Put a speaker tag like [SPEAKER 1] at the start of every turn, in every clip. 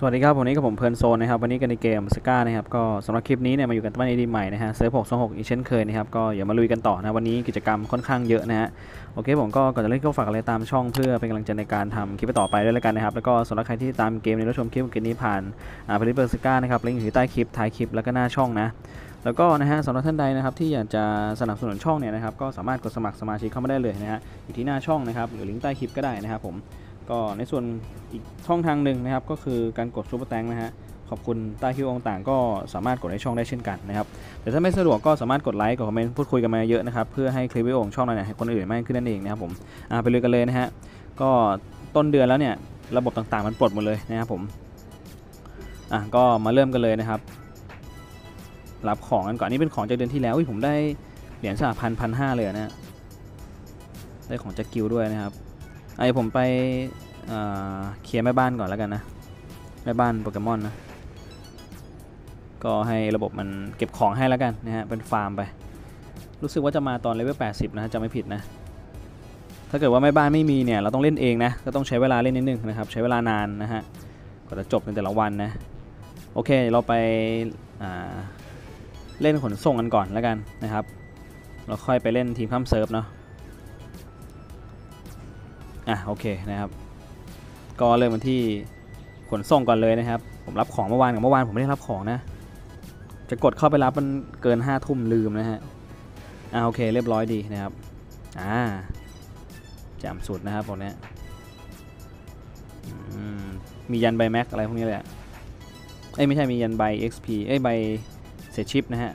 [SPEAKER 1] สวัสดีครับ วันนี้กับผมเพลินโซนนะครับ วันนี้กันในเกม Saga นะครับ ก็สำหรับคลิปนี้เนี่ยมาอยู่กันที่ปั้นไอดีใหม่นะฮะเซิร์ฟ6 2 6อีกเช่นเคยนะครับ ก็อย่ามาลุยกันต่อนะ วันนี้กิจกรรมค่อนข้างเยอะนะฮะ โอเค ผมก็ก่อนจะเล่นก็ฝากอะไรตามช่องเพื่อเป็นกำลังใจในการทำคลิปต่อไปด้วยแล้วกันนะครับ แล้วก็สำหรับใครที่ตามเกมในรับชมคลิปเกมนี้ผ่านอ่าเพลิเบอร์ Saga นะครับลิงก์อยู่ที่ใต้คลิปท้ายคลิปแล้วก็หน้าช่องนะแล้วก็นะฮะสำหรับท่านใดนะครับที่อยากจะสนับสนุนช่องเนี่ยนะครับก็สามารถกดสมัครสมาชิกเข้ามาได้เลยนะฮะอยู่ที่หน้าช่องนะครับหรือลิงก์ใต้คลิปก็ได้นะครับผม ก็ในส่วนอีกช่องทางหนึ่งนะครับ ก็คือการกด Super Thanks นะฮะขอบคุณใต้คลิปต่างก็สามารถกดในช่องได้เช่นกันนะครับแต่ถ้าไม่สะดวกก็สามารถกดไลค์กดคอมเมนต์พูดคุยกันมาเยอะนะครับเพื่อให้คลิปวิดีโอของช่องเราเนี่ยให้คนอื่นมากขึ้นนั่นเองนะครับผมไปเลยกันเลยนะฮะก็ต้นเดือนแล้วเนี่ยระบบต่างๆมันปลดหมดเลยนะครับผมอะก็มาเริ่มกันเลยนะครับ รับของกันก่อนนี่เป็นของจากเดือนที่แล้วอุ้ยผมได้เหรียญสหพันพันห้าเลยนะได้ของจากกิลด้วยนะครับ ไอผมไปเคลียร์แม่บ้านก่อนแล้วกันนะแม่บ้านโปเกมอนนะก็ให้ระบบมันเก็บของให้แล้วกันนะฮะเป็นฟาร์มไป รู้สึกว่าจะมาตอนเลเวล80 นะฮะจะไม่ผิดนะถ้าเกิดว่าแม่บ้านไม่มีเนี่ยเราต้องเล่นเองนะก็ต้องใช้เวลาเล่นนิดนึงนะครับใช้เวลานานนะฮะกว่าจะจบในแต่ละวันนะโอเคเราไปาเล่นขนส่งกันก่อนแล้วกันนะครับเราค่อยไปเล่นทีมข้ามเซิร์ฟเนาะ อะโอเคนะครับ ก็เริ่มกันที่ขนส่งก่อนเลยนะครับ ผมรับของเมื่อวานกับเมื่อวานผมไม่ได้รับของนะ จะกดเข้าไปรับมันเกิน5้าทุ่มลืมนะฮะอ่าโอเคเรียบร้อยดีนะครับอ่าแจมสุดนะครับผมเนี้มียันใบแม็กอะไรพวกนี้เลยอะเอ้ยไม่ใช่มียันใบ XP เอ้ยใบเสียชิปนะฮะ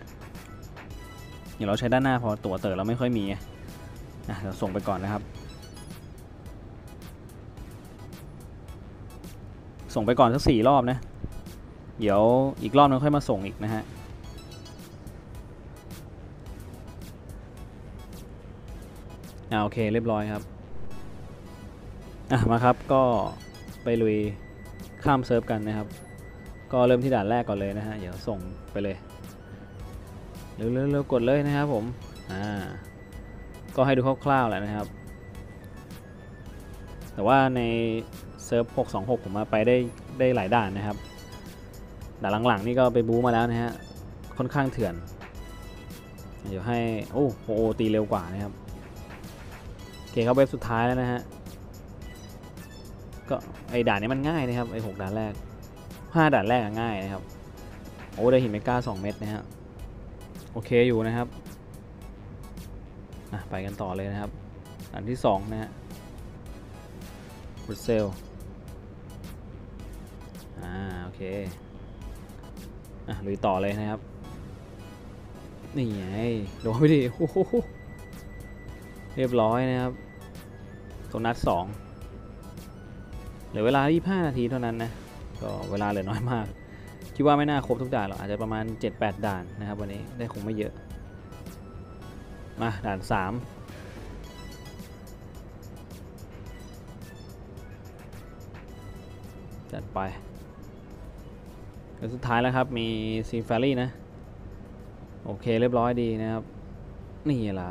[SPEAKER 1] เดี๋ยวเราใช้ด้านหน้าพอตัวเต๋อเราไม่ค่อยมีอะเราส่งไปก่อนนะครับ ส่งไปก่อนสักสี่รอบนะ เดี๋ยวอีกรอบนึงค่อยมาส่งอีกนะฮะอ่าโอเคเรียบร้อยครับอะมาครับก็ไปลุยข้ามเซิร์ฟกันนะครับ ก็เริ่มที่ด่านแรกก่อนเลยนะฮะเดี๋ยวส่งไปเลยเร็วๆเร็วๆกดเลยนะครับผมอ่าก็ให้ดูคร่าวๆแหละนะครับ แต่ว่าใน เซิร์ฟ 626 ผมมาไปได้ได้หลายด่านนะครับด่านหลังๆนี่ก็ไปบู๊มาแล้วนะฮะ ค่อนข้างเถื่อน เดี๋ยวให้โอ้โหตีเร็วกว่านะครับโอเคครับเว็บสุดท้ายแล้วนะฮะ ก็ไอด่านนี้มันง่ายนะครับไอ6ด่านแรก5ด่านแรกอะง่ายนะครับ โอ้ได้หินเมกา2เม็ดนะฮะ โอเคอยู่นะครับอะไปกันต่อเลยนะครับ อันที่2นะฮะบรูเซล อ่าโอเค อะลุยต่อเลยนะครับ นี่ไงโดนไปดิโอ้โหเรียบร้อยนะครับตัวนัด2เหลือเวลา 25 นาทีเท่านั้นนะ ก็เวลาเหลือน้อยมาก คิดว่าไม่น่าครบทุกด่านหรอกอาจจะประมาณ 7-8 ด่านนะครับวันนี้ได้คงไม่เยอะ มาด่าน 3จัดไป แล้วสุดท้ายแล้วครับ มีซีฟารี่นะ โอเคเรียบร้อยดีนะครับ นี่ล่ะ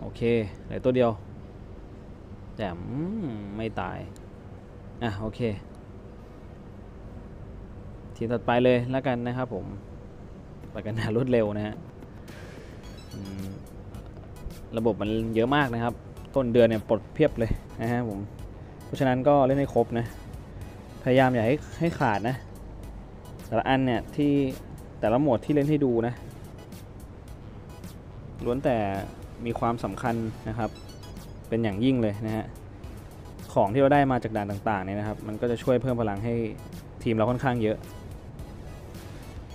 [SPEAKER 1] โอเคเหลือตัวเดียว แต่มไม่ตาย อะ โอเค ทีมถัดไปเลยแล้วกันนะครับผมไปกันอย่ารวดเร็วนะฮะระบบมันเยอะมากนะครับ ต้นเดือนเนี่ยปลดเพียบเลยนะฮะผม เพราะฉะนั้นก็เล่นให้ครบนะ พยายามอย่าให้ให้ขาดนะ แต่ละอันเนี่ยที่แต่ละโหมดที่เล่นให้ดูนะล้วนแต่มีความสำคัญนะครับ เป็นอย่างยิ่งเลยนะฮะของที่เราได้มาจากด่านต่างๆเนี่ยนะครับ มันก็จะช่วยเพิ่มพลังให้ทีมเราค่อนข้างเยอะ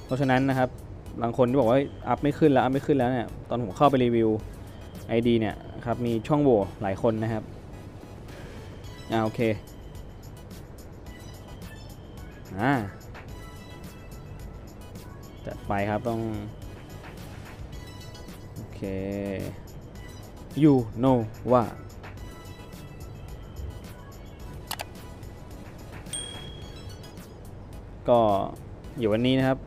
[SPEAKER 1] เพราะฉะนั้นนะครับบางคนที่บอกว่าอัพไม่ขึ้นแล้วอัพไม่ขึ้นแล้วเนี่ยตอนผมเข้าไปรีวิว ID เนี่ยครับมีช่องโหว่หลายคนนะครับอ่าโอเค อ่าจัดไปครับต้อง โอเค you know ว่าก็อยู่วันนี้นะครับ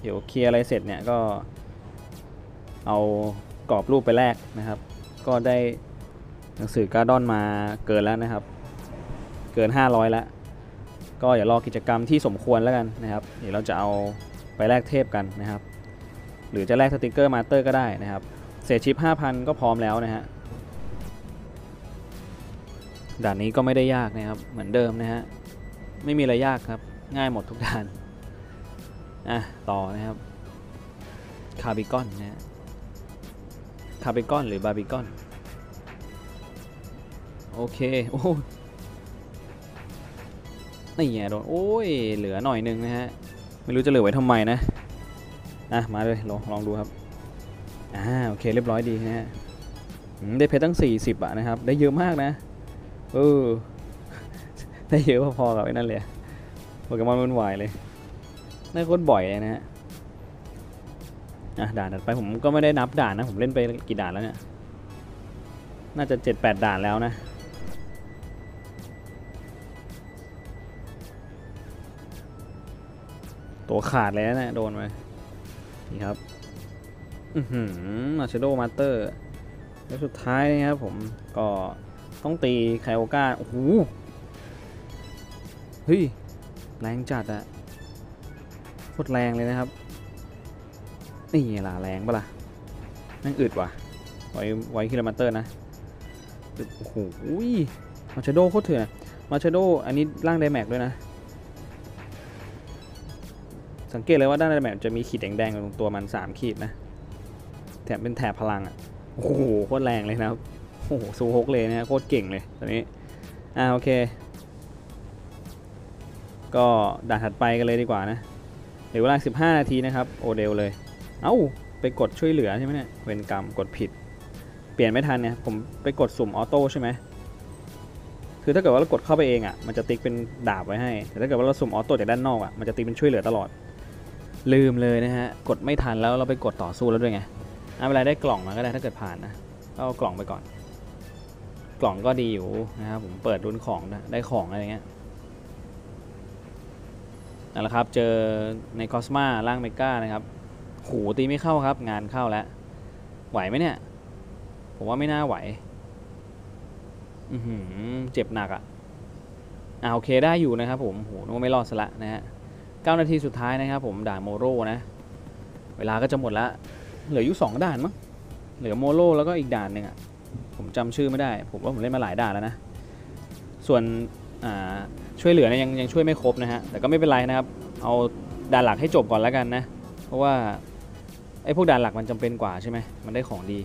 [SPEAKER 1] เดี๋ยวเคลียร์อะไรเสร็จเนี่ยก็เอากรอบรูปไปแลกนะครับ ก็ได้หนังสือการ์ดอนมาเกินแล้วนะครับ เกิน 500 แล้ว ก็อย่ารอกิจกรรมที่สมควรแล้วกันนะครับ เดี๋ยวเราจะเอาไปแลกเทพกันนะครับ หรือจะแลกสติกเกอร์ Master ก็ได้นะครับ เศษชิป 5,000 ก็พร้อมแล้วนะฮะ ด่านนี้ก็ไม่ได้ยากนะครับ เหมือนเดิมนะฮะ ไม่มีอะไรยากครับ ง่ายหมดทุกด่าน อะ ต่อนะครับ คาร์บิคอนนะฮะ คาร์บิคอนหรือบาร์บิคอน โอเค โอ้ นี่ไงโดนโอ้ยเหลือหน่อยนึงนะฮะไม่รู้จะเหลือไว้ทำไมนะอะมาเลยลองลองดูครับอ่าโอเคเรียบร้อยดีนะฮะได้เพชรตั้ง 40อะนะครับ ได้เยอะมากนะเออได้เยอะพอๆกับไอ้นั่นเลยโปเกมอนมันวายเลยได้โคตรบ่อยเลยนะฮะอะด่านถัดไปผมก็ไม่ได้นับด่านนะ ผมเล่นไปกี่ด่านแล้วเนี่ย น่าจะ 7-8 ด่านแล้วนะ ตัวขาดเลยนะ โดนไปนี่ครับ อือหือมาชโดมาสเตอร์แล้วสุดท้ายนะครับผมก็ต้องตีไคโอกาโอ้โหเฮ้ย แรงจัดอะโคตรแรงเลยนะครับ นี่ไงล่ะแรงปะล่ะนั่งอึดว่ะ ไว้ไว้คิลมาสเตอร์นะโอ้โหมาชโดโคตรเถื่อนมาชโดอันนี้ร่างไดแม็กด้วยนะ สังเกตเลยว่าด้านไดแม็กจะมีขีดแดงๆตรงตัวมัน 3 ขีดนะ แถมเป็นแถบพลังอะ โอ้โห โคตรแรงเลยนะครับ โอ้โห ซูฮกเลยนะโคตรเก่งเลยตอนนี้ อ่าโอเค ก็ด่านถัดไปกันเลยดีกว่านะเหลือเวลา 15 นาทีนะครับ โอเดลเลย เอ้า ไปกดช่วยเหลือใช่ไหมเนี่ย เวนกรรมกดผิด เปลี่ยนไม่ทันเนี่ย ผมไปกดสุ่มออโต้ใช่ไหมคือถ้าเกิดว่าเรากดเข้าไปเองอะ มันจะติ๊กเป็นดาบไว้ให้ แต่ถ้าเกิดว่าเราสุ่มออโต้จากด้านนอกอะ มันจะติ๊กเป็นช่วยเหลือตลอด ลืมเลยนะฮะ กดไม่ทันแล้วเราไปกดต่อสู้แล้วด้วยไงไม่เป็นไรได้กล่องมาก็ได้ถ้าเกิดผ่านนะก็เอากล่องไปก่อน กล่องก็ดีอยู่นะครับผมเปิดรุนของนะได้ของอะไรเงี้ยนั่นแหละครับเจอในคอสมาร่างเมก้านะครับโหตีไม่เข้าครับ งานเข้าแล้ว ไหวไหมเนี่ย ผมว่าไม่น่าไหว อือหือเจ็บหนักอะ่ะอ่าโอเคได้อยู่นะครับผมโหนึกว่าไม่รอดซะละนะฮะ เก้านาทีสุดท้ายนะครับผมด่านโมโรนะ เวลาก็จะหมดละเหลืออยู่สองด่านมั้งเหลือโมโรแล้วก็อีกด่านหนึ่งอะผมจำชื่อไม่ได้ ผมว่าผมเล่นมาหลายด่านแล้วนะ ส่วนช่วยเหลือนี่ยยังยังช่วยไม่ครบนะฮะ แต่ก็ไม่เป็นไรนะครับ เอาด่านหลักให้จบก่อนแล้วกันนะ เพราะว่าไอ้พวกด่านหลักมันจำเป็นกว่าใช่ไหมมันได้ของดี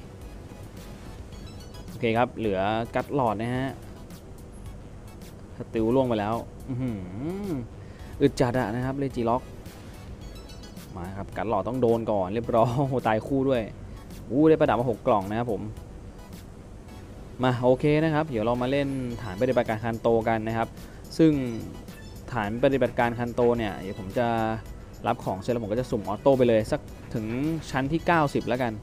[SPEAKER 1] โอเคครับ เหลือกัดหลอดนะฮะสติลล่วงไปแล้ว อื อึดจัดอะนะครับเลจิล็อกมาครับกัดหลอดต้องโดนก่อนเรียบร้อยโอ้ตายคู่ด้วยอู้ได้ประดับมาหกกล่องนะครับผมมาโอเคนะครับ เดี๋ยวเรามาเล่นฐานปฏิบัติการคันโตกันนะครับ ซึ่งฐานปฏิบัติการคันโตเนี่ยเดี๋ยวผมจะรับของเสร็จแล้วผมก็จะสุ่มออโต้ไปเลยสักถึงชั้นที่ 90 แล้วกัน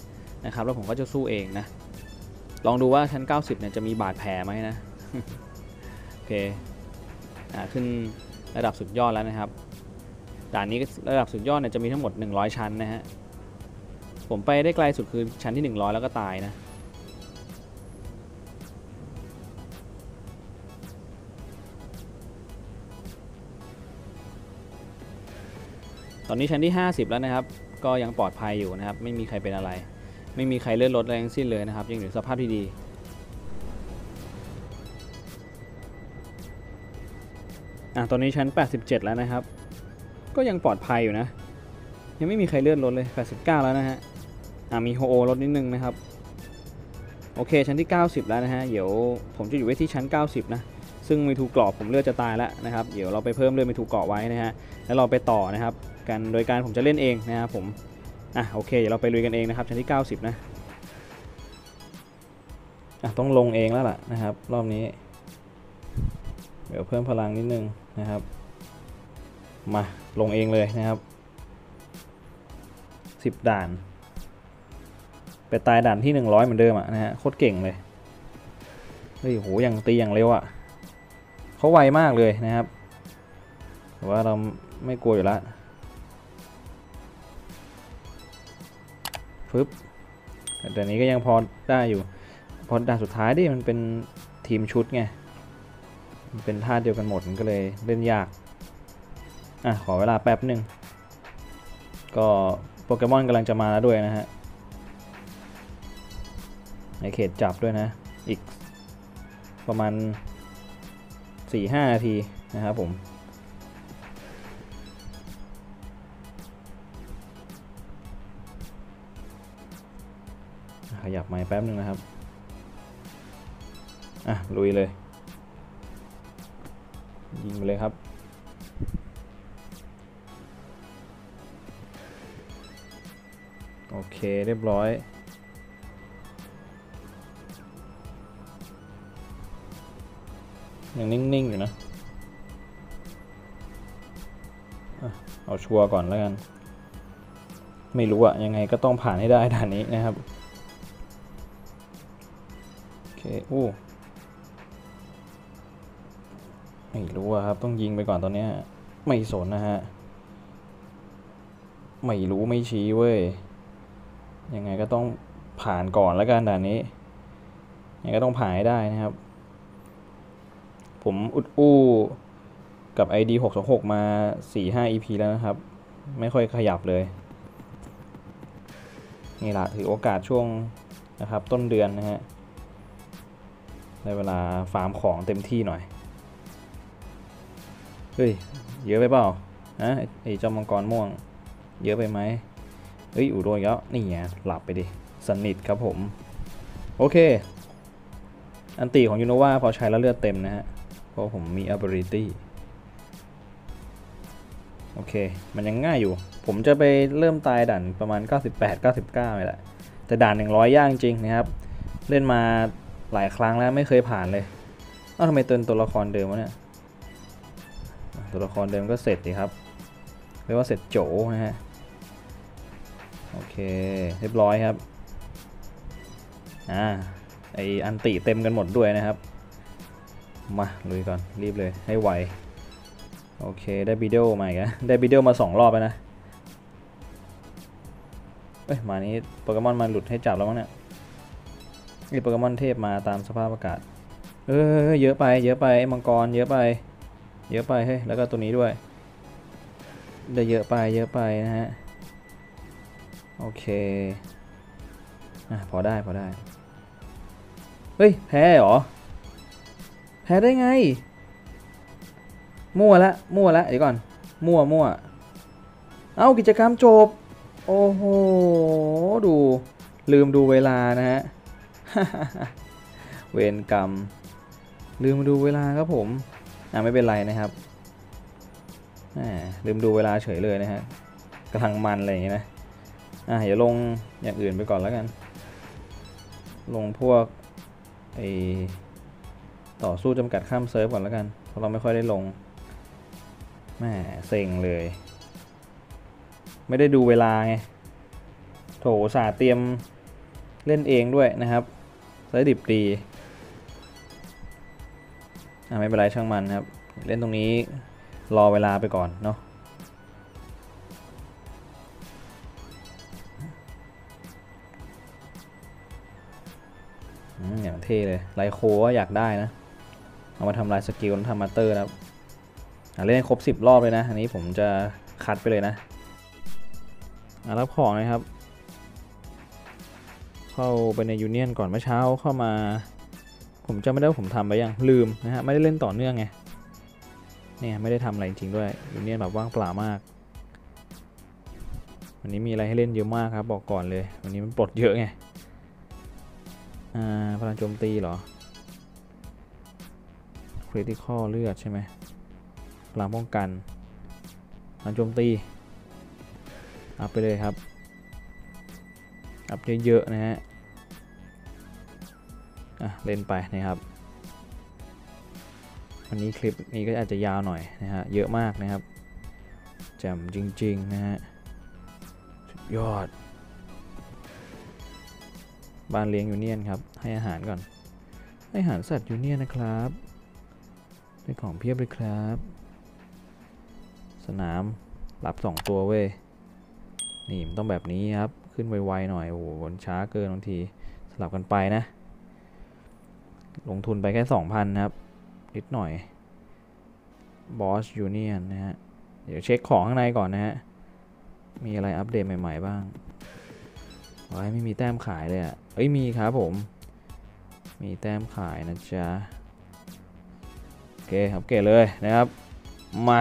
[SPEAKER 1] นะครับแล้วผมก็จะสู้เองนะลองดูว่าชั้น 90เนี่ยจะมีบาดแผลไหมนะโอเคอ่าขึ้น ระดับสุดยอดแล้วนะครับ ด่านนี้ระดับสุดยอดเนี่ยจะมีทั้งหมด 100 ชั้นนะฮะ ผมไปได้ไกลสุดคือชั้นที่ 100 แล้วก็ตายนะ ตอนนี้ชั้นที่ 50 แล้วนะครับ ก็ยังปลอดภัยอยู่นะครับ ไม่มีใครเป็นอะไร ไม่มีใครเลื่อนรถอะไรทั้งสิ้นเลยนะครับ ยังอยู่สภาพที่ดี อะตอนนี้ชั้น 87 แล้วนะครับ ก็ยังปลอดภัยอยู่นะ ยังไม่มีใครเลื่อนรถเลย 89 แล้วนะฮะ อะมีโฮโอรถนิดนึงนะครับ โอเคชั้นที่ 90 แล้วนะฮะ เดี๋ยวผมจะอยู่ไว้ที่ชั้น 90 นะ ซึ่งมีทูกรอบผมเลือดจะตายแล้วนะครับ เดี๋ยวเราไปเพิ่มเลือดมีทูเกาะไว้นะฮะ แล้วเราไปต่อนะครับ กันโดยการผมจะเล่นเองนะครับผม อะโอเคเดี๋ยวเราไปลุยกันเองนะครับชั้นที่ 90 นะอะต้องลงเองแล้วล่ะนะครับ รอบนี้ เดี๋ยวเพิ่มพลังนิดนึง นะครับ มาลงเองเลยนะครับ 10 ด่าน ไปตายด่านที่ 100 เหมือนเดิมอะนะฮะโคตรเก่งเลยเฮ้ยโหอย่างตีอย่างเร็วอะเขาไวมากเลยนะครับแต่ว่าเราไม่กลัวอยู่ล้วฟึบแต่นี้ก็ยังพอได้อยู่ พอด่านสุดท้ายดิมันเป็นทีมชุดไง มันเป็นท่าเดียวกันหมดมันก็เลยเล่นยาก อะ ขอเวลาแป๊บหนึ่ง ก็โปเกมอนกำลังจะมาแล้วด้วยนะฮะ ในเขตจับด้วยนะ อีกประมาณ 4-5 นาทีนะครับผมขยับไม้แป๊บหนึ่งนะครับ อะ ลุยเลย ยิงไปเลยครับโอเคเรียบร้อย ยังนิ่ง ๆ อยู่นะอะเอาชัวร์ก่อนแล้วกัน ไม่รู้อะยังไงก็ต้องผ่านให้ได้ด่านนี้นะครับ โอเค อู้ ไม่รู้อะครับ ต้องยิงไปก่อนตอนเนี้ย ไม่สนนะฮะ ไม่รู้ไม่ชี้เว้ย ยังไงก็ต้องผ่านก่อนแล้วกันด่านนี้ ยังไงก็ต้องผ่านให้ได้นะครับ ผมอุดอู้กับ ID 626 มา 4-5 EP แล้วนะครับ ไม่ค่อยขยับเลย นี่แหละถือโอกาสช่วงนะครับต้นเดือนนะฮะได้เวลาฟาร์มของเต็มที่หน่อย เฮ้ย เยอะไปเปล่าฮะไอ้ไอ้เจ้ามังกรม่วง เยอะไปไหมเฮ้ยอูโดนแล้วนี่ไงหลับไปดิสนิทครับผม โอเค อันตีของยูโนวาพอใช้แล้วเลือดเต็มนะฮะ เพราะผมมี ability โอเค มันยังง่ายอยู่ ผมจะไปเริ่มตายด่านประมาณ 98 99นี่แหละ แต่ด่าน 100 ย่างจริงนะครับ เล่นมาหลายครั้งแล้วไม่เคยผ่านเลย เอ้าทำไมเตือนตัวละครเดิมวะเนี่ย ตัวละครเดิมก็เสร็จดีครับ เรียกว่าเสร็จโจนะฮะ โอเค เรียบร้อยครับ อ่า ไออันติเต็มกันหมดด้วยนะครับ มาลุยก่อน รีบเลยให้ไว โอเค ได้บิดเดิลมาอีกแล้วได้บิดเดิลมาสองรอบแล้วนะ เอ้ย มานี้โปเกมอนมาหลุดให้จับแล้วมั้งเนี่ยไอโปเกมอนเทพมาตามสภาพอากาศ เออเยอะไป เยอะไปไอมังกร เยอะไป เยอะไปเฮ้ยแล้วก็ตัวนี้ด้วยได้เยอะไปเยอะไปนะฮะโอเคอะพอได้พอได้เฮ้ยแพ้เหรอแพ้ได้ไง มั่วละมั่วละเดี๋ยวก่อน มั่วมั่วเอากิจกรรมจบ โอ้โห ดูลืมดูเวลานะฮะ เวรกรรม ลืมดูเวลาครับผม อ่าไม่เป็นไรนะครับแหมลืมดูเวลาเฉยเลยนะฮะกำลังมันอะไรอย่างเงี้ยนะอะเดี๋ยวลงอย่างอื่นไปก่อนแล้วกัน ลงพวกไอต่อสู้จำกัดข้ามเซิร์ฟก่อนแล้วกัน เพราะเราไม่ค่อยได้ลงแหมเซ็งเลย ไม่ได้ดูเวลาไงโถสาเตรียมเล่นเองด้วยนะครับใช้ดิบดี ไม่เป็นไรช่างมันครับ เล่นตรงนี้รอเวลาไปก่อนเนาะอย่างเท่เลยไลโคก็อยากได้นะ เอามาทำลาย skill แล้วทำ Master นะครับเล่นครบ 10 รอบเลยนะ อันนี้ผมจะคัดไปเลยนะรับของนะครับ เข้าไปใน union ก่อนเมื่อเช้าเข้ามา ผมจำไม่ได้ว่าผมทำไปยังลืมนะฮะไม่ได้เล่นต่อเนื่องไงเนี่ยไม่ได้ทำอะไรจริงๆด้วย union แบบว่างเปล่ามาก วันนี้มีอะไรให้เล่นเยอะมากครับบอกก่อนเลย วันนี้มันปลดเยอะไงอ่าพลังโจมตีเหรอ critical เลือดใช่ไหมพลังป้องกันพลังโจมตี up ไปเลยครับ up เยอะๆนะฮะอะ เล่นไปนะครับ วันนี้คลิปนี้ก็อาจจะยาวหน่อยนะฮะเยอะมากนะครับแจ่มจริงๆนะฮะสุดยอด บ้านเลี้ยง union ครับ ให้อาหารก่อน ให้อาหารสัตว์ union นะครับได้ของเพียบเลยครับ สนามรับสองตัวเว้ยนี่มันต้องแบบนี้ครับ ขึ้นไวๆหน่อย โอ้โหช้าเกินบางที สลับกันไปนะ ลงทุนไปแค่สองพันะครับ นิดหน่อยบอส union นะฮะ เดี๋ยวเช็คของข้างในก่อนนะฮะ มีอะไรอัปเดตใหม่ ๆ บ้างว้ายไม่มีแต้มขายเลยอะ่ะเอ้ย มีครับผม มีแต้มขายนะจ๊ะ โอเคครับ get เลยนะครับ มา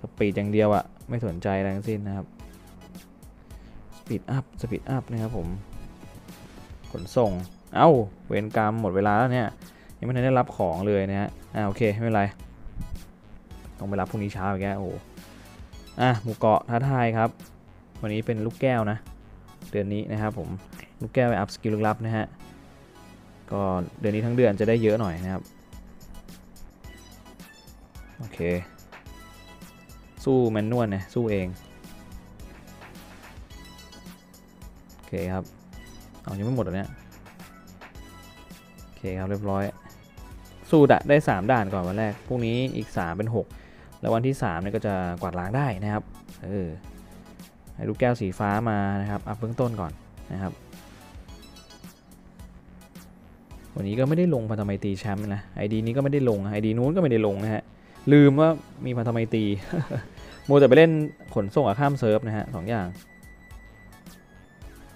[SPEAKER 1] speed อย่างเดียวอะ ไม่สนใจอะไรทั้งสิ้นนะครับ speed up speed up นะครับผม ขนส่ง เอ้าเวรกรรมหมดเวลาแล้วเนี่ยยังไม่ได้รับของเลยนะฮะอ่าโอเคไม่เป็นไรต้องไปรับพรุ่งนี้เช้าอีกแล้วโอ้โหอะหมู่เกาะท้าทายครับ วันนี้เป็นลูกแก้วนะ เดือนนี้นะครับผมลูกแก้วไป up skill ลึกลับนะฮะก็เดือนนี้ทั้งเดือนจะได้เยอะหน่อยนะครับโอเคสู้ manual นะสู้เองโอเคครับเอายังไม่หมดเหรอเนี่ย เคครับเรียบร้อย สู้ดะได้ 3 ด่านก่อนวันแรกพรุ่งนี้อีก 3 เป็น 6 แล้ววันที่3เนี่ยก็จะกวาดล้างได้นะครับเออให้ลูกแก้วสีฟ้ามานะครับอัพเบื้องต้นก่อนนะครับ วันนี้ก็ไม่ได้ลงพันธไมตรีแชมป์นะไอดีนี้ก็ไม่ได้ลงไอดีนู้นก็ไม่ได้ลงนะฮะลืมว่ามีพันธไมตรีโมวแต่ไปเล่นขนส่งกับข้ามเซิร์ฟนะฮะสองอย่าง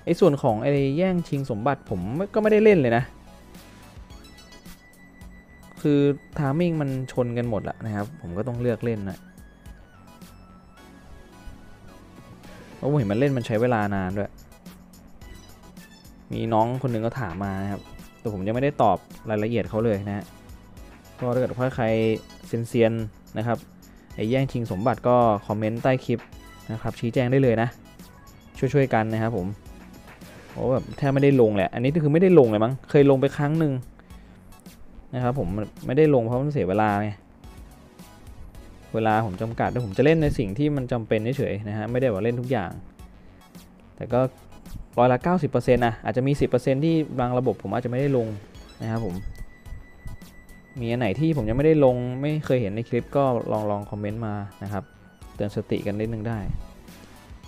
[SPEAKER 1] ไอ้ส่วนของไอ้แย่งชิงสมบัติผมก็ไม่ได้เล่นเลยนะ คือทามิ่งมันชนกันหมดอะนะครับ ผมก็ต้องเลือกเล่นนะเพราะผมเห็นมันเล่นมันใช้เวลานานด้วย มีน้องคนหนึ่งก็ถามมานะครับ แต่ผมยังไม่ได้ตอบรายละเอียดเขาเลยนะฮะก็ถ้าเกิดว่าใครเซียนๆนะครับไอ้แย่งชิงสมบัติก็คอมเมนต์ใต้คลิปนะครับชี้แจงได้เลยนะ ช่วยๆกันนะครับผมโอ้แบบแทบไม่ได้ลงแหละ อันนี้คือไม่ได้ลงเลยมั้ง เคยลงไปครั้งหนึ่ง นะครับผมไม่ได้ลงเพราะมันเสียเวลาไงเวลาผมจำกัดแต่ผมจะเล่นในสิ่งที่มันจำเป็นเฉยๆนะฮะไม่ได้ว่าเล่นทุกอย่าง แต่ก็ร้อยละ 90%นะอาจจะมี 10%ที่บางระบบผมอาจจะไม่ได้ลงนะครับผมมีอันไหนที่ผมยังไม่ได้ลงไม่เคยเห็นในคลิปก็ลองลองคอมเมนต์มานะครับเตือนสติกันนิดนึงได้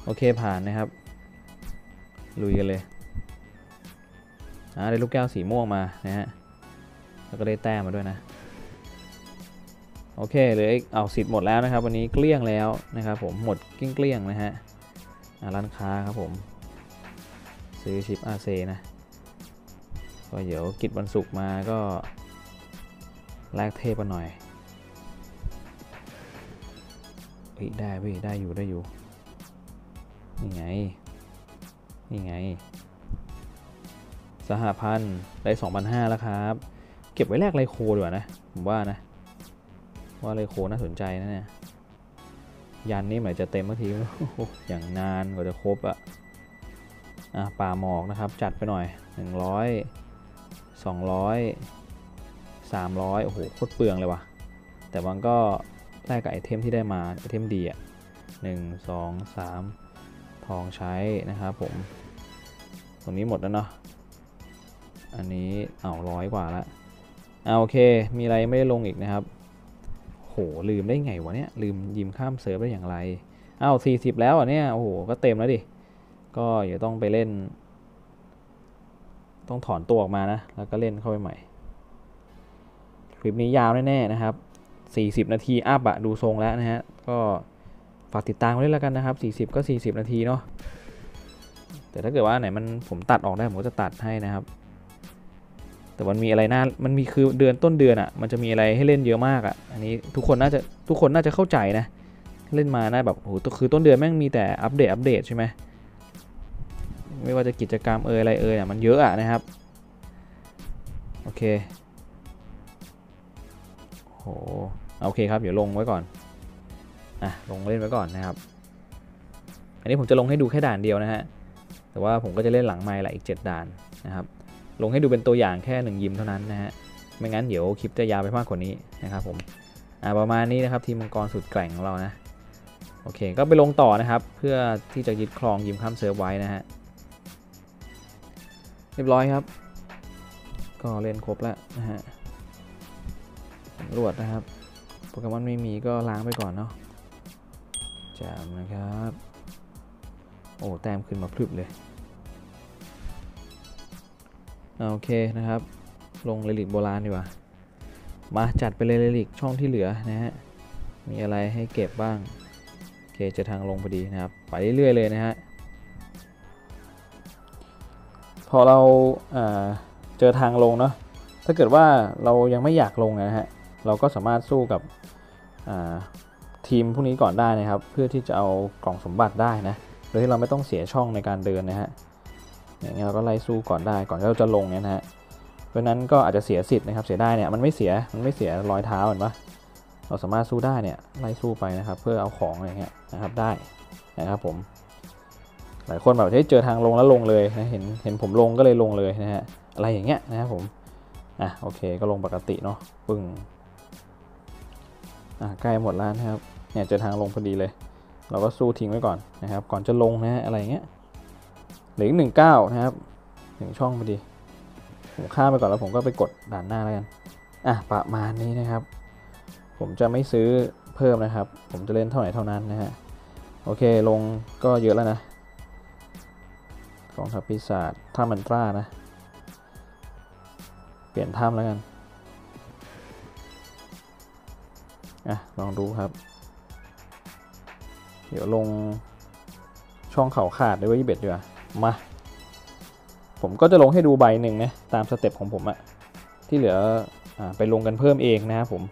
[SPEAKER 1] โอเคผ่านนะครับ ลุยกันเลยอ่าได้ลูกแก้วสีม่วงมานะฮะ แล้วก็ได้แต้มมาด้วยนะ โอเคเหลยเอาสิทธิ์หมดแล้วนะครับ วันนี้เกลี้ยงแล้วนะครับผมหมดเกลี้ยงๆนะฮะร้านค้าครับผม ซื้อชิปอาเซนะก็เดี๋ยวกิจวันศุกร์มาก็แลกเทพกันหน่อยเฮ้ยได้เว้ยได้อยู่ได้อยู่ นี่ไง นี่ไง สหพันธ์ได้ 2,500 แล้วครับ ก็บไว้แลกไลโคดีกว่านะ ผมว่านะ ว่าไลโคน่าสนใจนะเนี่ย ยันนี่เหมือนจะเต็มเมื่อทีอย่างนานกว่าจะครบอะอะป่าหมอกนะครับ จัดไปหน่อย 100 200 300 โอ้โหโคตรเปลืองเลยว่ะ แต่มันก็แลกกับไอเทมที่ได้มาไอเทมดีอะหนึ่งสองสามทองใช้นะครับผม ตรงนี้หมดแล้วเนาะอันนี้เอาร้อยกว่าละเอาโอเค มีอะไรไม่ได้ลงอีกนะครับ โหลืมได้ไงวะเนี่ยลืมยิมข้ามเซิร์ฟได้อย่างไรเอาสี่สิบแล้วอะเนี่ยโอ้โหก็เต็มแล้วดิ ก็เดี๋ยวต้องไปเล่น ต้องถอนตัวออกมานะ แล้วก็เล่นเข้าไปใหม่ คลิปนี้ยาวแน่ๆนะครับ 40 นาทีอัพอะดูทรงแล้วนะฮะ ก็ฝากติดตามไว้แล้วกันนะครับ 40 ก็ 40 นาทีเนาะแต่ถ้าเกิดว่าไหนมันผมตัดออกได้ผมก็จะตัดให้นะครับ แต่มันมีอะไรน่ามันมีคือเดือนต้นเดือนอะ่ะมันจะมีอะไรให้เล่นเยอะมากอะ่ะอันนี้ทุกคนน่าจะทุกคนน่าจะเข้าใจนะ เล่นมาน่าแบบโอ้โหคือต้นเดือนแม่งมีแต่อัปเดตอัปเดตใช่ไหมไม่ว่าจะกิจกรรมเอ่ยอะไรเอ่ยอะมันเยอะอะนะครับโอเคโหโอเคครับเดี๋ยวลงไว้ก่อนอะลงเล่นไว้ก่อนนะครับ อันนี้ผมจะลงให้ดูแค่ด่านเดียวนะฮะแต่ว่าผมก็จะเล่นหลังไมล์ละอีก 7 ด่านนะครับ ลงให้ดูเป็นตัวอย่างแค่ 1 ยิมเท่านั้นนะฮะ ไม่งั้นเดี๋ยวคลิปจะยาวไปมากกว่านี้นะครับผม อ่าประมาณนี้นะครับทีมมังกรสุดแกร่งของเรานะ โอเค ก็ไปลงต่อนะครับ เพื่อที่จะยึดครองยิมข้ามเซิร์ฟไว้นะฮะ เรียบร้อยครับ ก็เล่นครบแล้วนะฮะรวจนะครับ โปเกมอนไม่มีก็ล้างไปก่อนเนาะแจมนะครับ โอ้ แต้มขึ้นมาพลึบเลย โอเคนะครับ ลงเลลิกโบราณดีกว่า มาจัดไปเลยเลยลิกช่องที่เหลือนะฮะ มีอะไรให้เก็บบ้าง โอเคเจะทางลงพอดีนะครับ ไปเรื่อยๆเลยนะฮะ พอเราอ่าเจอทางลงเนาะ ถ้าเกิดว่าเรายังไม่อยากลงนะฮะ เราก็สามารถสู้กับทีมพวกนี้ก่อนได้นะครับ เพื่อที่จะเอากล่องสมบัติได้นะ โดยที่เราไม่ต้องเสียช่องในการเดินนะฮะ อย่างเงี้ยเราก็ไล่สู้ก่อนได้ก่อนที่เราจะลงเนี่ยนะฮะเพราะนั้นก็อาจจะเสียสิทธิ์นะครับเสียได้เนี่ยมันไม่เสียมันไม่เสียรอยเท้าเห็นปะเราสามารถสู้ได้เนี่ยไล่สู้ไปนะครับ เพื่อเอาของอะไรเงี้ยนะครับได้นะครับผมหลายคนแบบที่เจอทางลงแล้วลงเลยนะเห็นเห็นผมลงก็เลยลงเลยนะฮะอะไรอย่างเงี้ยนะครับผมอะโอเคก็ลงปกติเนาะปึ้งอะใกล้หมดแล้วนะครับเนี่ยเจอทางลงพอดีเลย เราก็สู้ทิ้งไว้ก่อนนะครับ ก่อนจะลงนะฮะอะไรเงี้ย หลือหนึ่งเก้านะครับหนึ่งช่องพอดีผมข้ามไปก่อนแล้วผมก็ไปกดด่านหน้าแล้วกันอะประมาณนี้นะครับ ผมจะไม่ซื้อเพิ่มนะครับ ผมจะเล่นเท่าไหร่เท่านั้นนะฮะโอเคลงก็เยอะแล้วนะกองทัพปีศาจถ้ามันตรานะ เปลี่ยนถ้ำแล้วกันอะลองดูครับ เดี๋ยวลงช่องเขาขาดด้วยว่ายี่สิบเอ็ดดีกว่า มา ผมก็จะลงให้ดูใบหนึ่งนะ ตามสเต็ปของผมอะที่เหลืออไปลงกันเพิ่มเองนะครับผม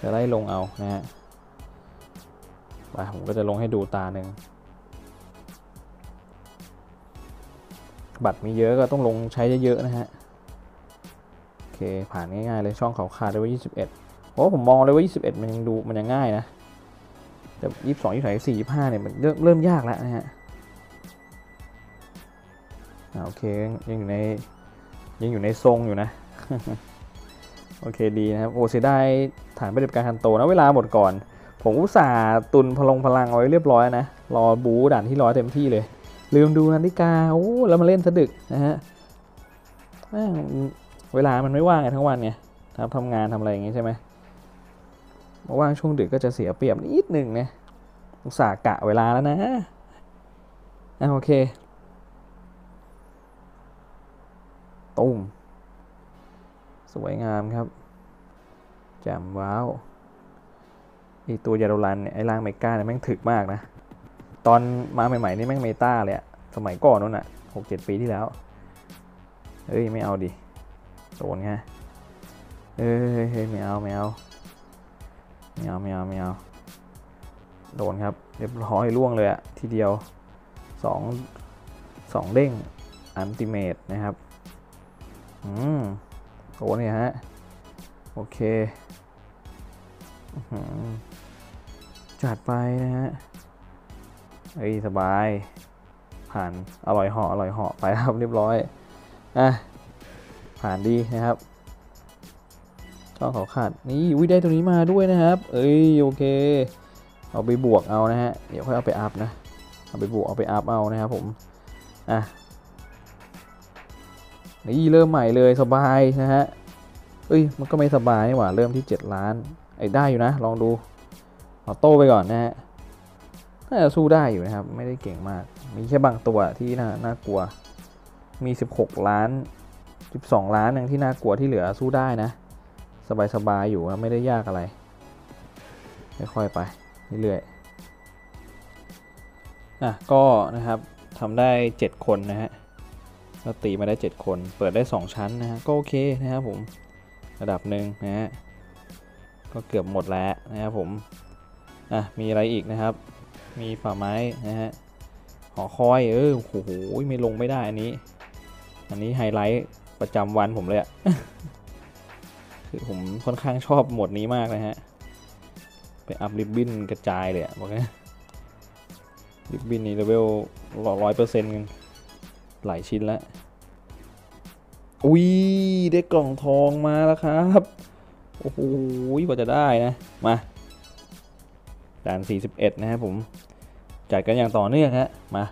[SPEAKER 1] จะไล่ลงเอานะฮะไปผมก็จะลงให้ดูตาหนึ่งบัตรมีเยอะก็ต้องลงใช้เยอะๆนะฮะ โอเค ผ่านง่ายๆเลยช่องเขาขาดเลยว่า 21โอ้ผมมองเลยว่า 21 มันยังดูมันยังง่ายนะ แต่ 22 23 24 25เนี่ยมันเริ่มเริ่มยากแล้วนะฮะ โอเคยังอยู่ในยังอยู่ในทรงอยู่นะ โอเคดีนะครับโอ้เสียดายฐานปฏิบัติการฮันโตนะเวลาหมดก่อน ผมอุตส่าห์ตุนพลงพลังเอาไว้เรียบร้อยนะ รอบูด่านที่ร้อยเต็มที่เลย ลืมดูนาฬิกาโอ้แล้วมาเล่นสะดึกนะฮะเวลามันไม่ว่างไงทั้งวันไงทำทำงานทำอะไรอย่างงี้ใช่ไหมมาว่างช่วงดึกก็จะเสียเปรียบนิดหนึ่งนะอุตส่าห์กะเวลาแล้วนะอะโอเค ตุ้ม สวยงามครับแจ่มว้าวไอตัวยาโดรันเนี่ยไอร่างเมก้าเนี่ยแม่งถึกมากนะ ตอนมาใหม่ๆนี่แม่งเมตาเลยอะสมัยก่อนนู้นอะหกเจ็ดปีที่แล้ว เฮ้ย ไม่เอาดิโดนไงเฮ้ยเฮ้ยไม่เอาไม่เอาไม่เอาไม่เอาไม่เอาโดนครับ เรียบร้อยล่วงเลยอะทีเดียวสองสองเด้งอันติเมตนะครับ อืมโอ้เนี่ยฮะ โอเคอจัดไปนะฮะเอ้ยสบาย ผ่านอร่อยเหาะอร่อยเหาะไปครับเรียบร้อยอะผ่านดีนะครับช่องเขาขาดนี่วิได้ตัวนี้มาด้วยนะครับ เอ้ยโอเค เอาไปบวกเอานะฮะเดี๋ยวค่อยเอาไปอัพนะเอาไปบวกเอาไปอัพเอานะครับผมอะ นี่เริ่มใหม่เลยสบายนะฮะ เอ้ยมันก็ไม่สบายนี่หว่าเริ่มที่ 7 ล้าน ไอ้ได้อยู่นะ ลองดูเอาโต้ไปก่อนนะฮะน่าจะสู้ได้อยู่นะครับ ไม่ได้เก่งมาก มีแค่บางตัวที่น่าน่ากลัว มี 16 ล้าน 12 ล้านอย่างที่น่ากลัวที่เหลือสู้ได้นะ สบายๆอยู่นะไม่ได้ยากอะไร ค่อยๆไปเรื่อยๆอะก็นะครับทำได้ 7 คนนะฮะ เราตีมาได้ 7 คน เปิดได้ 2 ชั้นนะฮะก็โอเคนะครับผมระดับหนึ่งนะฮะก็เกือบหมดแล้วนะครับผมอะมีอะไรอีกนะครับ มีฝ่าไม้นะฮะหอคอยเออโอ้โหไม่ลงไม่ได้อันนี้ อันนี้ไฮไลท์ประจำวันผมเลยอะคือผมค่อนข้างชอบหมดนี้มากนะฮะไปอัพริบบิ้นกระจายเลยอะบอกนะริบบิ้นนี่เลเวลร้อยเปอร์เซ็นต์ หลายชิ้นแล้วอุ้ยได้กล่องทองมาแล้วครับ โอ้โหกว่าจะได้นะ มาด่าน 41 นะครับผม จัดกันอย่างต่อเนื่องฮะ มา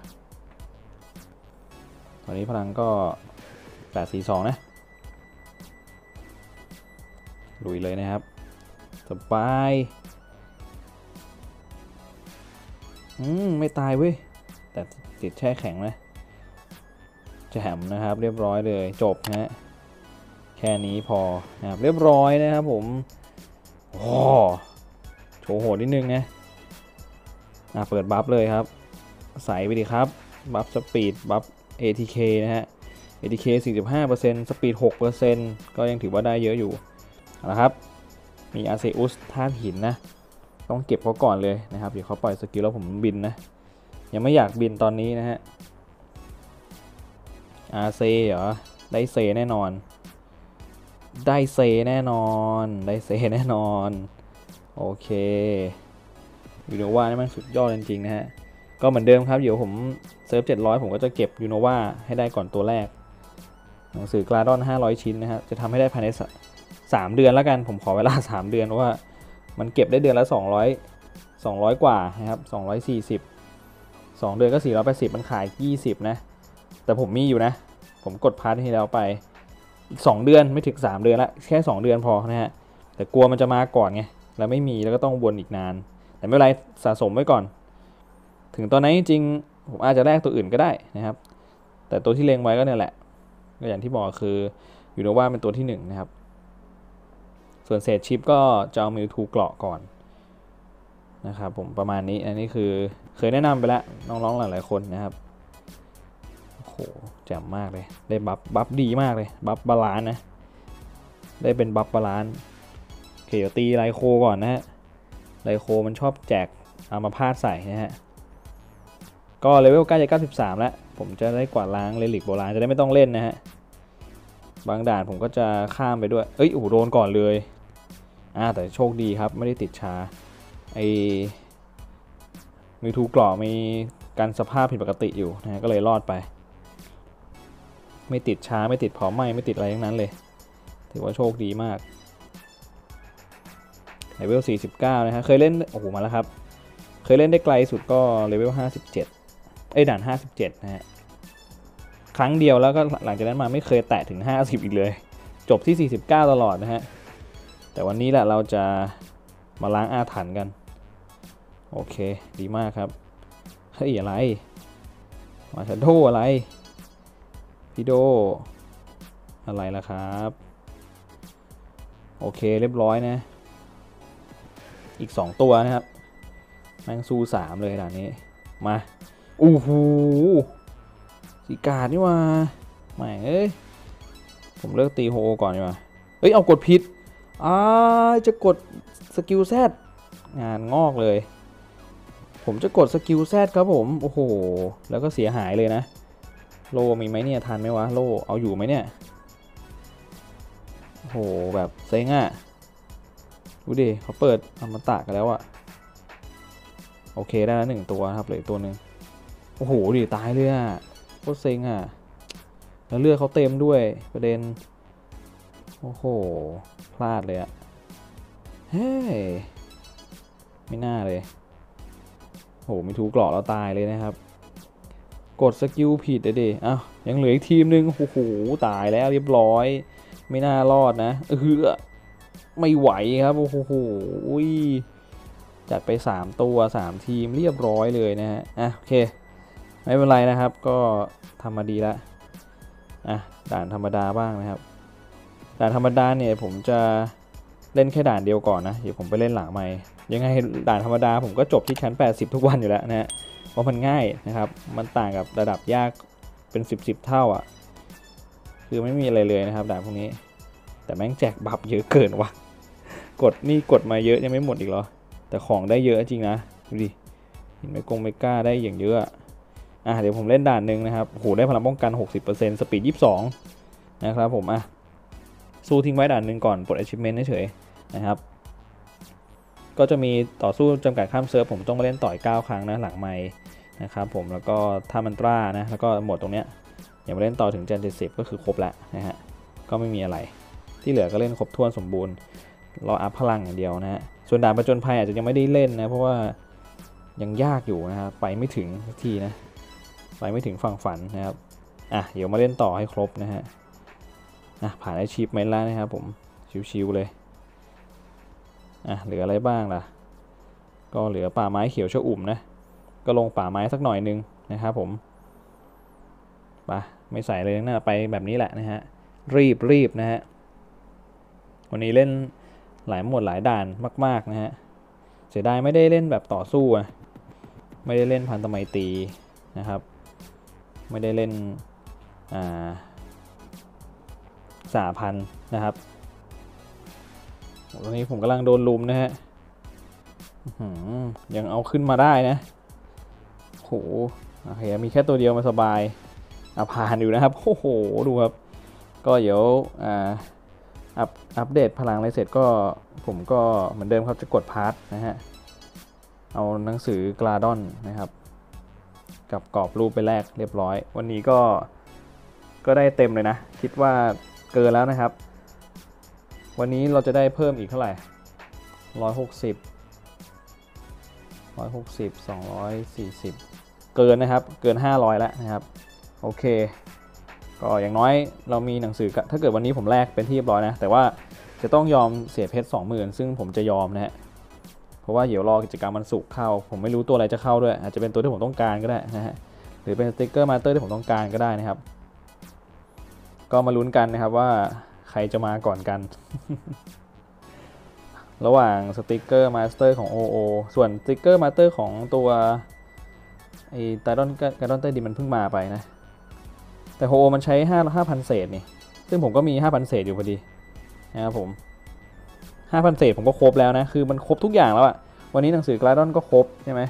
[SPEAKER 1] ตอนนี้พลังก็ 842 นะ ลุยเลยนะครับ สบาย อืม ไม่ตายเว้ย แต่ติดแช่แข็งนะ แจมนะครับ เรียบร้อยเลยจบนะฮะแค่นี้พอนะครับเรียบร้อยนะครับผมโอ้โชว์โหดนิดนึงนะอะเปิด buff เลยครับ ใส่ไปดิครับ buff speed buff ATK นะฮะ ATK 45% speed 6%ก็ยังถือว่าได้เยอะอยู่เอาละครับ มีอาเซอุสธาตุหินนะ ต้องเก็บเขาก่อนเลยนะครับ เดี๋ยวเขาปล่อย skill แล้วผมบินนะ ยังไม่อยากบินตอนนี้นะฮะ อาเซเหรอ ได้เซแน่นอน ได้เซแน่นอน ได้เซแน่นอน โอเคยูโนวานี่มันสุดยอดจริงๆนะฮะ ก็เหมือนเดิมครับ เดี๋ยวผมเซิร์ฟ700 ผมก็จะเก็บยูโนวาให้ได้ก่อนตัวแรก หนังสือกลาดอน500 ชิ้นนะฮะ จะทำให้ได้ภายใน 3 เดือนแล้วกัน ผมขอเวลา 3 เดือนเพราะว่า มันเก็บได้เดือนละ 200 200 กว่านะครับ240 2 เดือนก็ 480 มันขาย 20 นะ แต่ผมมีอยู่นะ ผมกด part ที่แล้วไป อีก 2 เดือนไม่ถึง 3 เดือนละแค่ 2 เดือนพอนะฮะ แต่กลัวมันจะมาก่อนไง แล้วไม่มีแล้วก็ต้องวนอีกนาน แต่ไม่เป็นไรสะสมไว้ก่อน ถึงตอนนั้นจริงผมอาจจะแลกตัวอื่นก็ได้นะครับ แต่ตัวที่เล็งไว้ก็เนี่ยแหละ ก็อย่างที่บอกคืออยูโนว่าเป็นตัวที่1 นะครับ ส่วนเศษชิปก็จะเอามิวทูเกราะก่อนนะครับผมประมาณนี้อันนี้คือเคยแนะนำไปแล้วน้องๆหลายๆคนนะครับ แจ่มมากเลย ได้ buff buff ดีมากเลย buff balance นะ ได้เป็น buff balance โอเคเดี๋ยวตีไลโคก่อนนะฮะ ไลโคมันชอบแจกอัมพาตใส่นะฮะ ก็เลเวลใกล้จะ93 แล้ว ผมจะได้กวาดล้าง relic โบราณจะได้ไม่ต้องเล่นนะฮะ บางด่านผมก็จะข้ามไปด้วย เอ้ยโอ้โหโดนก่อนเลย อ่าแต่โชคดีครับไม่ได้ติดชาไอมีทูกรอมีการสภาพผิดปกติอยู่นะก็เลยรอดไป ไม่ติดช้าไม่ติดเผาไหม้ไม่ติดอะไรทั้งนั้นเลย ถือว่าโชคดีมากเลเวล 49 นะฮะ เคยเล่น โอ้โห มาแล้วครับ เคยเล่นได้ไกลสุดก็เลเวล 57 เอ้ยด่าน 57 นะฮะ ครั้งเดียวแล้วก็หลังจากนั้นมาไม่เคยแตะถึง 50 อีกเลย จบที่ 49 ตลอดนะฮะ แต่วันนี้แหละเราจะมาล้างอาถรรพ์กัน โอเค ดีมากครับ เฮ้ย อะไร มาชันโดอะไร พี่โด อะไรล่ะครับ โอเคเรียบร้อยนะ อีก 2 ตัวนะครับแม่งสู้สามเลยด่านนี้ มาอู้หูสีกาดนี่ว่าไม่เอ้ย ผมเลิกตีโฮก่อนดีกว่าเฮ้ย เอากดผิดอ้าจะกดสกิลแซดงานงอกเลย ผมจะกดสกิลแซดครับผม โอ้โห แล้วก็เสียหายเลยนะ โลมีไหมเนี่ยทันไหมวะโลเอาอยู่ไหมเนี่ยโหแบบเซ็งอะ่ะดูดิเขาเปิดอมตะกันแล้วอะโอเคได้แล้วหนึ่งตัวครับเหลือตัวหนึ่งโอ้โหดิตายเลยอะโคตรเซ็งอะแล้วเลือดเขาเต็มด้วยประเด็นโอ้โหพลาดเลยอะเฮ้ยไม่น่าเลยโหมีทูกรอกเราตายเลยนะครับ กดสกิลผิดเลยดิอ้าวยังเหลืออีกทีมหนึ่งโอ้โหตายแล้วเรียบร้อย ไม่น่ารอดนะเออไม่ไหวครับโอ้โหจัดไป 3 ตัว 3 ทีมเรียบร้อยเลยนะฮะอะโอเค ไม่เป็นไรนะครับก็ทำมาดีละอะด่านธรรมดาบ้างนะครับ ด่านธรรมดาเนี่ยผมจะเล่นแค่ด่านเดียวก่อนนะเดี๋ยวผมไปเล่นหลังใหม่ยังไงด่านธรรมดาผมก็จบที่ชั้น 80 ทุกวันอยู่แล้วนะฮะ ราะมันง่ายนะครับ มันต่างกับระดับยากเป็น10 10เท่าอะ่ะ คือไม่มีอะไรเลยนะครับด่านพวกนี้ แต่แม่งแจกบัฟเยอะเกินวะกดนี่กดมาเยอะยังไม่หมดอีกเหรอ แต่ของได้เยอะจริงนะดูดิเห็นไหมกงไม่กล้าได้อย่างเยอะอะเดี๋ยวผมเล่นด่านหนึ่งนะครับโหได้พลังป้องกัน 60%สปีด 22 นะครับผมอะสู้ทิ้งไว้ด่านหนึ่งก่อนปลด achievement เฉยนะครับ ก็จะมีต่อสู้จำกัดข้ามเซิร์ฟผมต้องมาเล่นต่อย9ครั้งนะหลังไม้นะครับผมแล้วก็ท่ามันตรานะแล้วก็หมดตรงเนี้ยอย่ามาเล่นต่อถึงเจน70 ก็คือครบแล้วนะฮะก็ไม่มีอะไร ที่เหลือก็เล่นครบถ้วนสมบูรณ์รออัพพลังอย่างเดียวนะฮะส่วนด่านประจนภัยอาจจะยังไม่ได้เล่นนะเพราะว่ายังยากอยู่นะครับไปไม่ถึงสักทีนะไปไม่ถึงฝั่งฝันนะครับอะเดี๋ยวมาเล่นต่อให้ครบนะฮะอะผ่านไอชีพเมนแล้วนะครับผมชิวๆเลย อะเหลืออะไรบ้างล่ะ ก็เหลือป่าไม้เขียวชอุ่มนะ ก็ลงป่าไม้สักหน่อยนึงนะครับผมไปไม่ใส่เลยนะไปแบบนี้แหละนะฮะ รีบรีบนะฮะ วันนี้เล่นหลายหมวดหลายด่านมาก ๆ นะฮะ เสียดายไม่ได้เล่นแบบต่อสู้อะไม่ได้เล่นพันธไมตีนะครับ ไม่ได้เล่นอ่าสาพันนะครับ ตอนนี้ผมกำลังโดนลุมนะฮะยังเอาขึ้นมาได้นะโหโอเคมีแค่ตัวเดียวมาสบายอาผ่านอยู่นะครับ โอ้โห ดูครับ ก็เดี๋ยวอ่าอัปอัปเดตพลังอะไรเสร็จก็ผมก็เหมือนเดิมครับจะกดพาร์ทนะฮะ เอาหนังสือกลาดอนนะครับ กับกรอบรูปไปแรกเรียบร้อย วันนี้ก็ก็ได้เต็มเลยนะ คิดว่าเกินแล้วนะครับ วันนี้เราจะได้เพิ่มอีกเท่าไหร่ร้อยหกสิบร้อยหกสิบสองร้อยสี่สิบเกินนะครับ เกินห้าร้อยแล้วนะครับ โอเค ก็อย่างน้อยเรามีหนังสือ ถ้าเกิดวันนี้ผมแลกเป็นที่เรียบร้อยนะ แต่ว่าจะต้องยอมเสียเพชรสองหมื่นซึ่งผมจะยอมนะฮะ เพราะว่าเดี๋ยวรอกิจกรรมมันสุกเข้า ผมไม่รู้ตัวอะไรจะเข้าด้วย อาจจะเป็นตัวที่ผมต้องการก็ได้นะฮะ หรือเป็นสติกเกอร์มาสเตอร์ที่ผมต้องการก็ได้นะครับ ก็มาลุ้นกันนะครับว่า ใครจะมาก่อนกัน ระหว่างสติกเกอร์มาสเตอร์ของ OO ส่วนสติกเกอร์มาสเตอร์ของตัวไอ้ไตรอนไตรอนเตอร์ดีมันเพิ่งมาไปนะ แต่ OO มันใช้5 5,000 เศษนี่ ซึ่งผมก็มี 5,000 เศษอยู่พอดีนะครับผม 5,000 เศษผมก็ครบแล้วนะ คือมันครบทุกอย่างแล้วอะวันนี้หนังสือกลาดอนก็ครบใช่ไหม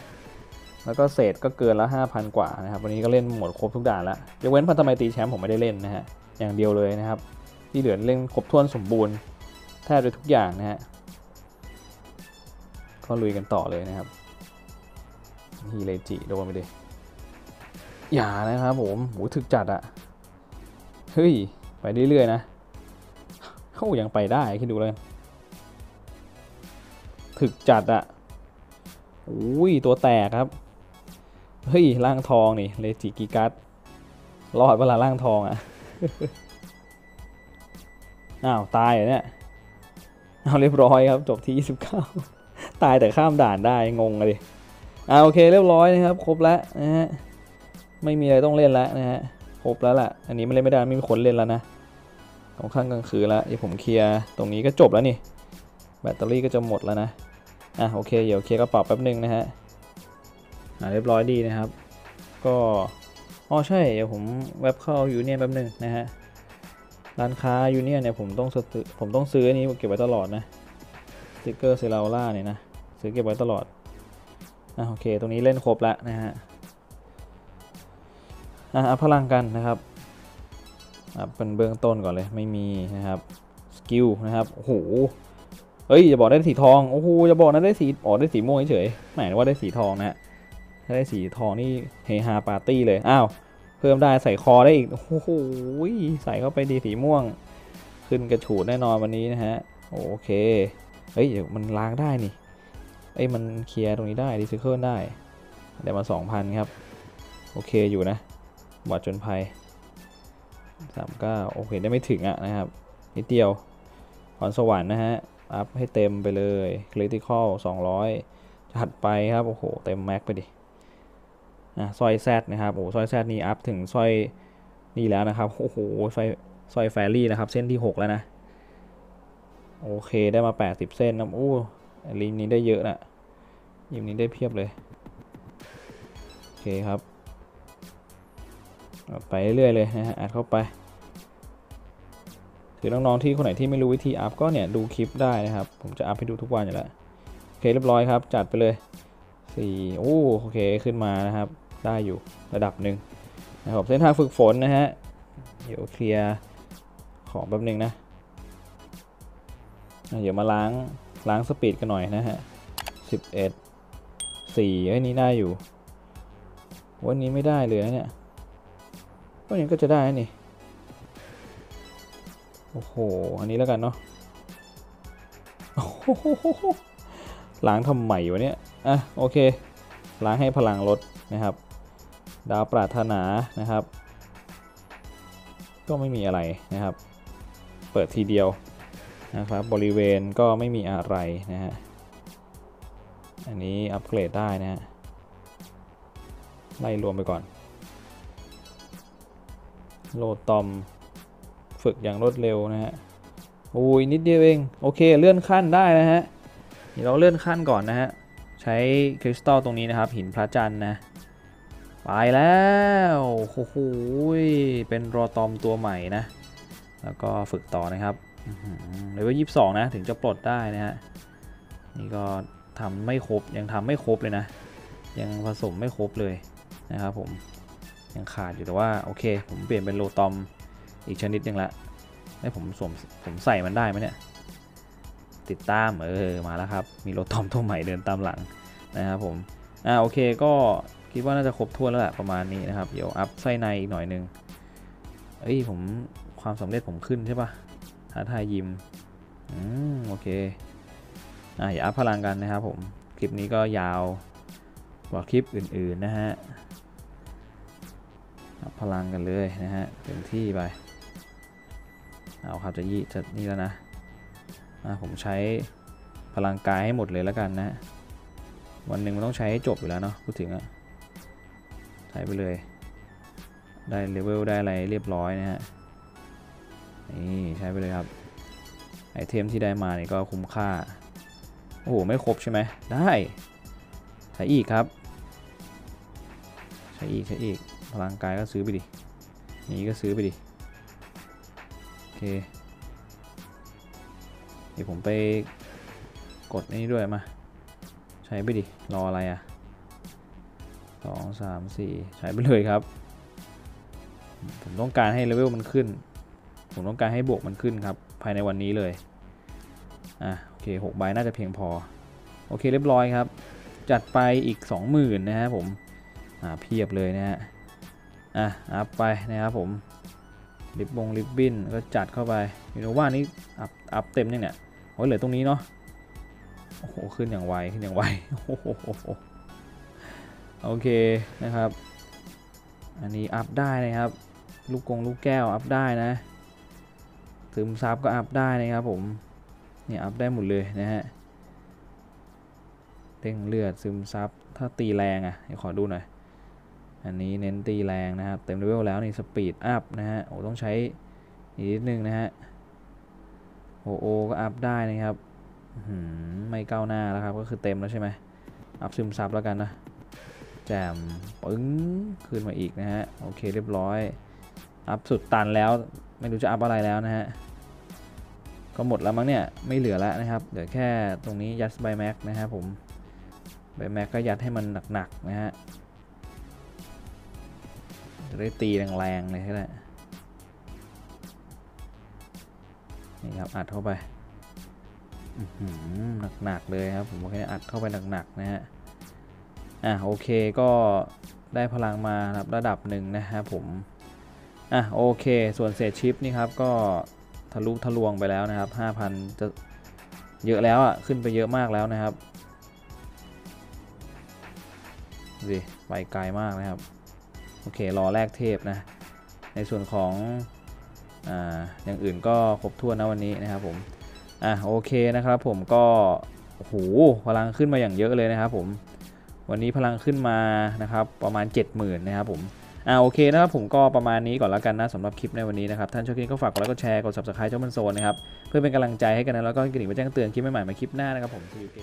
[SPEAKER 1] แล้วก็เศษก็เกินละ5,000 กว่านะครับ วันนี้ก็เล่นหมดครบทุกด่านแล้วยกเว้นพันธไมตรีแชมป์ผมไม่ได้เล่นนะฮะ อย่างเดียวเลยนะครับ ที่เหลือเล่นครบถ้วนสมบูรณ์แทบจะทุกอย่างนะฮะก็ลุยกันต่อเลยนะครับฮีเลจิโดนไปดิอย่านะครับผมโหถึกจัดอะเฮ้ย ไปเรื่อยๆนะเขายังไปได้คิดดูเลยถึกจัดอะอุ้ยตัวแตกครับ เฮ้ยร่างทองนี่ เลจิกิกัสรอดเวลาร่างทองอะ อ้าวตายเหรอเนี่ยเอาเรียบร้อยครับจบที่ 29 ตายแต่ข้ามด่านได้งงเลยอ่าโอเคเรียบร้อยนะครับ ครบแล้วนะฮะไม่มีอะไรต้องเล่นแล้วนะฮะครบแล้วล่ะอันนี้ไม่เล่นไม่ได้ไม่มีคนเล่นแล้วนะตรงข้างกลางคืนแล้วเดี๋ยวผมเคลียร์ตรงนี้ก็จบแล้วนี่แบตเตอรี่ก็จะหมดแล้วนะอะโอเคเดี๋ยวเคลียร์กระเป๋าแป๊บนึงนะฮะอ่าเรียบร้อยดีนะครับ ก็อ๋อใช่เดี๋ยวผมเว็บเข้าอยู่เนี่ยแป๊บนึงนะฮะ ร้านค้ายูเนียเนี่ยผมต้องซื้อผมต้องซื้ออันนี้เก็บไว้ตลอดนะสติกเกอร์เซราล่าเนี่ยนะซื้อเก็บไว้ตลอดอะโอเค ตรงนี้เล่นครบแล้วนะฮะอะอัพพลังกันนะครับอัพเป็นเบื้องต้นก่อนเลยไม่มีนะครับ skill นะครับโอ้โหเฮ้ยจะบอกได้สีทองโอ้โหจะบอกนะได้สีอ๋อได้สีม่วงเฉยหมายว่าได้สีทองนะฮะถ้าได้สีทองนี่เฮฮาปาร์ตี้เลยอ้าว เพิ่มได้ใส่คอได้อีกโอ้โหใส่เข้าไปดีสีม่วง ขึ้นกระฉูดแน่นอนวันนี้นะฮะโอเคเฮ้ยมันล้างได้นี่เอ้ยมันเคลียร์ตรงนี้ได้รีไซเคิลได้เดี๋ยวมา 2,000 ครับ โอเคอยู่นะบอดจนภัย39โอเคได้ไม่ถึงอะนะครับ นิดเดียวพรสวรรค์นะฮะ อัพให้เต็มไปเลย critical 200ถัดไปครับ โอ้โห เต็มแม็กไปดิ อะสร้อยแซดนะครับโอ้สร้อยแซดนี่อัพถึงสร้อยนี่แล้วนะครับโอ้โหสร้อยสร้อยแฟรี่นะครับ เส้นที่ 6 แล้วนะ โอเคได้มา 80 เส้นนะโอ้ลิงนี้ได้เยอะนะยิมนี้ได้เพียบเลย โอเคครับ ไปเรื่อยๆเลยนะฮะอัดเข้าไปถือน้องๆที่คนไหนที่ไม่รู้วิธีอัพก็เนี่ยดูคลิปได้นะครับ ผมจะอัพให้ดูทุกวันอยู่แล้ว โอเคเรียบร้อยครับ จัดไปเลย 4โอ้โอเคขึ้นมานะครับ ได้อยู่ระดับหนึ่งนะครับเส้นทางฝึกฝนนะฮะเดี๋ยวเคลียร์ของแป๊บนึงนะเดี๋ยวมาล้างล้างสปีดกันหน่อยนะฮะ11 4ไอ้นี้ได้อยู่ วันนี้ไม่ได้เลยนะเนี่ยวันนี้ก็จะได้นี่โอ้โห อันนี้แล้วกันเนาะล้างทำใหม่วะเนี่ย อะโอเค ล้างให้พลังลดนะครับ ดาวปรารถนานะครับ ก็ไม่มีอะไรนะครับ เปิดทีเดียวนะครับ บริเวณก็ไม่มีอะไรนะฮะ อันนี้อัปเกรดได้นะฮะ ไล่รวมไปก่อนโหลดตอม ฝึกอย่างรวดเร็วนะฮะโอ้ยนิดเดียวเอง โอเค เลื่อนขั้นได้นะฮะเดี๋ยวเราเลื่อนขั้นก่อนนะฮะ ใช้คริสตัลตรงนี้นะครับ หินพระจันทร์นะไปแล้วโอ้โหเป็นรอตอมตัวใหม่นะ แล้วก็ฝึกต่อนะครับเลเวลยี่สิบสองนะ ถึงจะปลดได้นะฮะ นี่ก็ทำไม่ครบ ยังทำไม่ครบเลยนะ ยังผสมไม่ครบเลยนะครับผม ยังขาดอยู่แต่ว่า โอเค ผมเปลี่ยนเป็นโลตอมอีกชนิดหนึงละให้ผมสวมผมใส่มันได้ไหมเนี่ย ติดตามเออมาแล้วครับ มีโลตอมตัวใหม่เดินตามหลังนะครับผมอ่าโอเคก็คิดว่าน่าจะครบถ้วนแล้วแหละประมาณนี้นะครับ เดี๋ยวอัพไส้ในอีกหน่อยนึงเอ้ยผมความสำเร็จผมขึ้นใช่ปะท้าทายยิมอืมโอเคอะอย่าอัพพลังกันนะครับผมคลิปนี้ก็ยาวกว่าคลิปอื่นๆนะฮะอัพพลังกันเลยนะฮะเต็มที่ไปเอาครับจะยี่จะนี่แล้วนะ ผมใช้พลังกายให้หมดเลยแล้วกันนะ วันหนึ่งมันต้องใช้ให้จบอยู่แล้วเนาะพูดถึงอะใช้ไปเลย ได้เลเวลได้อะไรเรียบร้อยนะฮะ นี่ใช้ไปเลยครับ ไอเทมที่ได้มานี่ก็คุ้มค่า โอ้โห ไม่ครบใช่ไหม ได้ ใช้อีกครับ ใช้อีกใช้อีก พลังกายก็ซื้อไปดิ นี้ก็ซื้อไปดิ โอเค ดี๋ยวผมไปกดนี่ด้วยมา ใช้ไปดิ รออะไรอะสองสามสี่ใช้ไปเลยครับ ผมต้องการให้เลเวลมันขึ้น ผมต้องการให้บวกมันขึ้นครับ ภายในวันนี้เลย อะ โอเคหกใบน่าจะเพียงพอ โอเคเรียบร้อยครับ จัดไปอีก 20,000 นะฮะผม อ่าเพียบเลยนะฮะ อะ อัพไปนะครับผม ลิบบงลิบบินก็จัดเข้าไปยูโนว่านี่อัพอัพเต็มยังเนี่ย อ้ยเหลือตรงนี้เนาะโอ้โหขึ้นอย่างไวขึ้นอย่างไวโอ้โหโอเคนะครับ อันนี้อัพได้นะครับ ลูกกงลูกแก้วอัพได้นะซึมซับก็อัพได้นะครับผมเนี่ยอัพได้หมดเลยนะฮะเด้งเลือดซึมซับถ้าตีแรงอะเดี๋ยวขอดูหน่อยอันนี้เน้นตีแรงนะครับ เต็มเลเวลแล้วนี่ speed อัพนะฮะโอ้ต้องใช้นิดนึงนะฮะ โอโอก็อัพได้นะครับไม่ก้าวหน้าแล้วครับ ก็คือเต็มแล้วใช่ไหมอัพซึมซับแล้วกันนะแจ่มปึ้งขึ้นมาอีกนะฮะ โอเคเรียบร้อย อัพสุดตันแล้ว ไม่รู้จะอัพอะไรแล้วนะฮะ ก็หมดแล้วมั้งเนี่ย ไม่เหลือแล้วนะครับเหลือแค่ตรงนี้ยัดใบแม็กนะครับผมใบแม็กก็ยัดให้มันหนักๆนะฮะจะได้ตีแรงๆเลยก็ได้ นี่ครับอัดเข้าไปหนักๆเลยครับผมโอเคอัดเข้าไปหนักๆนะฮะอะโอเคก็ได้พลังมาระดับหนึ่งนะครับผมอะโอเค ส่วนเศษชิปนี่ครับก็ทะลุทะลวงไปแล้วนะครับ 5,000 จะเยอะแล้วอะขึ้นไปเยอะมากแล้วนะครับดิไปไกลมากนะครับ โอเค รอแลกเทพนะ ในส่วนของ อ่าอย่างอื่นก็ครบถ้วนนะวันนี้นะครับผมอะโอเคนะครับผมก็โอ้โหพลังขึ้นมาอย่างเยอะเลยนะครับผมวันนี้พลังขึ้นมานะครับประมาณ 70,000นะครับผมอ่าโอเคนะครับผมก็ประมาณนี้ก่อนแล้วกันนะสำหรับคลิปในวันนี้นะครับท่านชอบคลิปก็ฝากกดไลค์กดแชร์กด subscribe ช่องมันโซนนะครับเพื่อเป็นกำลังใจให้กันนะแล้วก็กระดิ่งไปแจ้งเตือนคลิปใหม่ๆมาคลิปหน้านะครับผมซีเก